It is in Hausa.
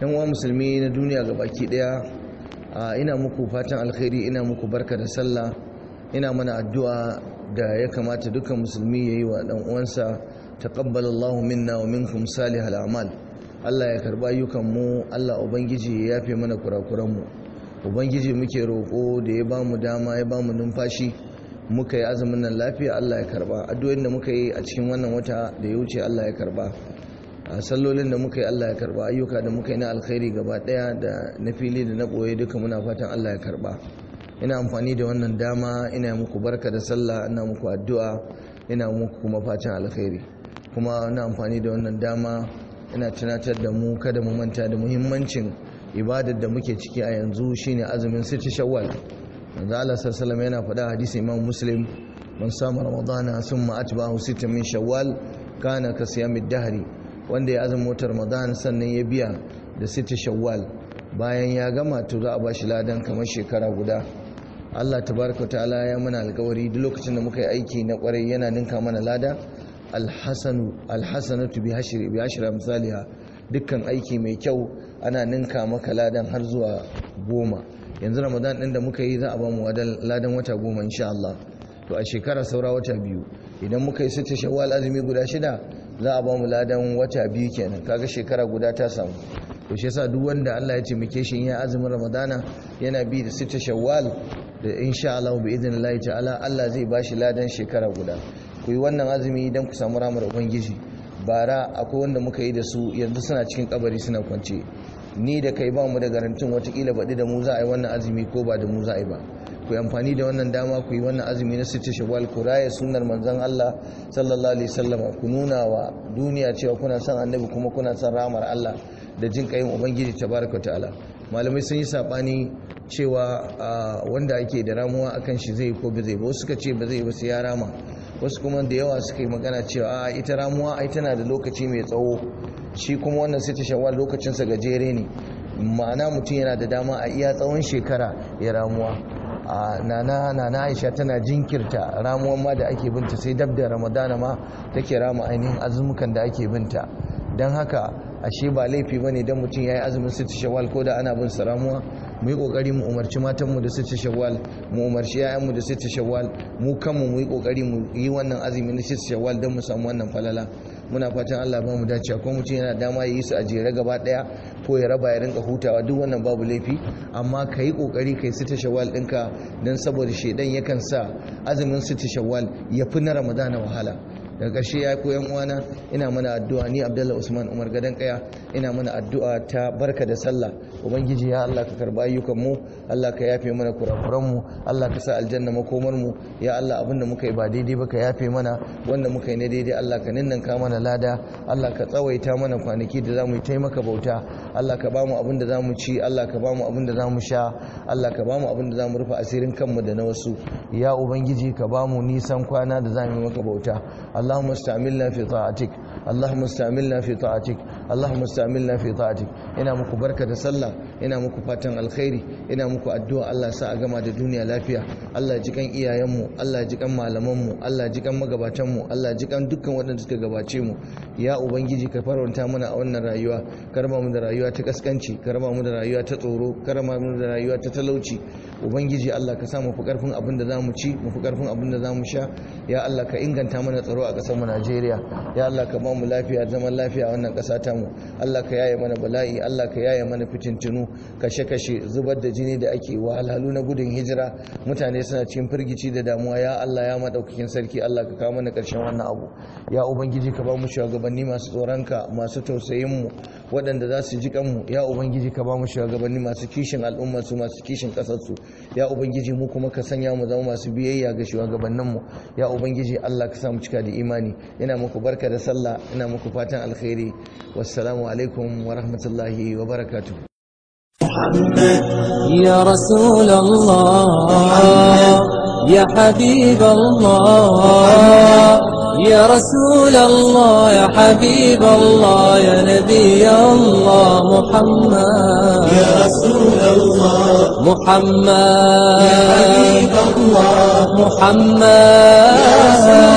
yan uwa musulmi na duniya ga baki ɗaya ina muku fatan alkhairi ina muku barka da sallah ina mana addu'a da ya kamata dukkan musulmi ya yi wa dan uwansa taqabbalallahu minna wa minkum salihal a'mal. Allah ya karɓa ayyukan mu Allah ubangiji ya yafe mana kurakuran mu ubangiji muke roƙo da ya ba mu dama ya ba mu numfashi muka yi azumin nan lafiya Allah ya karɓa addu'o'in da muka yi a cikin wannan wata da ya wuce Allah ya karɓa a sallolin da muka yi Allah ya karɓa ayyuka da muka yi na alkhairi gaba ɗaya da na fili da na ɓoye duka muna fatan Allah ya karɓa ina amfani da wannan dama ina muku barka da sallah ina muku addu'a ina muku kuma fatan alkhairi. Kuma ina amfani da wannan dama ina tunatar da mu kada mu manta da muhimmancin ibadar da muke ciki a yanzu shine azumin siti shawwal. Manzo Allah sallallahu yana faɗa hadisi Imam Muslim man sama ramadana summa atba'ahu sittan min shawwal kana ka siyamid dahri. Wanda ya azumin wata ramadan sannan ya biya da siti shawwal. Bayan ya gama to za a bashi ladan kamar shekara guda. Allah tabaraka ta'ala ya mana alkawari duk lokacin da muka yi aiki na ƙwarai yana ninka mana lada. Alhasanu alhasanatu bi hashri bi ashri amsalha dukkan aiki mai kyau ana ninka maka ladan har zuwa goma. Yanzu ramadan din da muka yi za a ba mu ladan wata goma insha Allah. To a shekara saura wata biyu. Idan muka yi sita shawwal azumi guda shida za a ba mu ladan wata biyu kenan. Kaga shekara guda ta samu. To shi yasa duk wanda Allah ya taimake shi ya azumin ramadana yana bi da sita shawwal da insha Allah bi idnillahi ta'ala Allah zai bashi ladan shekara guda. Ku yi wannan azumi idan ku samu ramar ubangiji. Bara akwai wanda muka yi da su yanzu suna cikin kabari suna kwance. Ni da kai ba mu da garantin wataƙila baɗi da mu za a yi wannan azumi ko ba da mu za a yi ba. Ku amfani da wannan dama ku yi wannan azumi na sita shawwal ku raya sunnar manzon Allah sallallahu alaihi wasallam ku nuna wa duniya cewa kuna son annabi kuma kuna son ramar Allah da jin kayin ubangiji tabaraka ta'ala. Malamai sun yi saɓani cewa wanda ake da ramuwa akan shi zai ko ba zai ba. Wasu suka ce ba zai ba sai ya rama. Wasu kuma da yawa suka yi magana cewa a ita ramuwa ai tana da lokaci mai tsawo. Shi kuma wannan sai ta shawar lokacinsa gajere ne. Ma'ana mutum yana da dama a iya tsawon shekara ya ramuwa. Nana nana aisha tana jinkirta ramuwan ma da ake binta sai dab da ramadana ma take rama ainihin azumukan da ake binta. Don haka ashe ba laifi ba ne don mutum ya yi azumin sita shawal ko da ana bin sa ramuwa mu yi ƙoƙari mu umarci matanmu da sita shawwal mu umarci yayanmu da sita shawwal mu kanmu mu yi ƙoƙari mu yi wannan azumi na sita shawwal don mu samu wannan falala. Muna fatan Allah ba mu dace ko mutum yana dama ya yi su a jere gaba ɗaya ko ya raba ya rinka hutawa duk wannan babu laifi. Amma ka yi ƙoƙari kai sita shawwal ɗinka don saboda shedan yakan sa azumin sita shawwal ya fi na ramadana wahala. Daga ƙarshe ya koyan uwana ina mana addu'a ni abdullahi usman umar gadon kaya ina mana addu'a ta barka da sallah. Ubangiji ya allah ka karɓa ayyukan mu allah ka yafe mana kurakuran mu allah ka sa aljanna makomar mu ya allah abin da muka yi ba daidai ba ka yafe mana wanda muka yi na daidai allah ka ninninka mana lada allah ka tsawaita mana kwanaki da za mu yi taimaka bauta allah ka ba mu abin da za mu ci allah ka ba mu abin da za mu sha allah ka ba mu abin da za mu rufe asirin kanmu da na wasu. Ya ubangiji ka ba mu nisan kwana da za mu yi maka bauta. اللهم استعملنا في طاعتك. اللهم استعملنا في طاعتك. Allahumma sta'milna fi ta'atik. Ina muku barka da sallah ina muku fatan alkhairi ina muku addu'a Allah sa a gama da duniya lafiya. Allah ji kan iyayen mu Allah ji kan malaman mu Allah ji kan magabatan mu Allah ji kan dukkan waɗanda suka gabace mu. Ya ubangiji ka faranta mana a wannan rayuwa. Karma mu da rayuwa ta kaskanci karma mu da rayuwa ta tsoro karma mu da rayuwa ta talauci. Ubangiji Allah ka sa mu fi ƙarfin abin da za mu ci mu fi ƙarfin abin da za mu sha. Ya Allah ka inganta mana tsaro a ƙasar mu Najeriya. Ya Allah ka ba mu lafiya zaman lafiya a wannan ƙasa ta mu Allah ka yaye mana bala'i Allah ka yaye mana fitintunu kashe-kashe zubar da jini da ake wahalhalu na gudun hijira. Mutane suna cikin firgici da damuwa. Ya Allah ya madaukakin sarki Allah ka kawo mana ƙarshen wannan abu. Ya ubangiji ka ba mu shugabanni masu tsoronka masu tausayin mu. waɗanda za su ji kanmu ya ubangiji ka ba mu shugabanni masu kishin al'ummar su masu kishin ƙasar su ya ubangiji mu kuma ka sanya mu zama masu biyayya ga shugabannin mu ya ubangiji Allah ka sa mu cika da imani ina muku barka da sallah ina muku fatan alkhairi wassalamu alaikum wa rahmatullahi wa barakatuh يا رسول الله يا حبيب الله يا رسول الله يا حبيب الله يا نبي الله محمد. يا رسول الله محمد. يا حبيب الله. محمد. يا رسول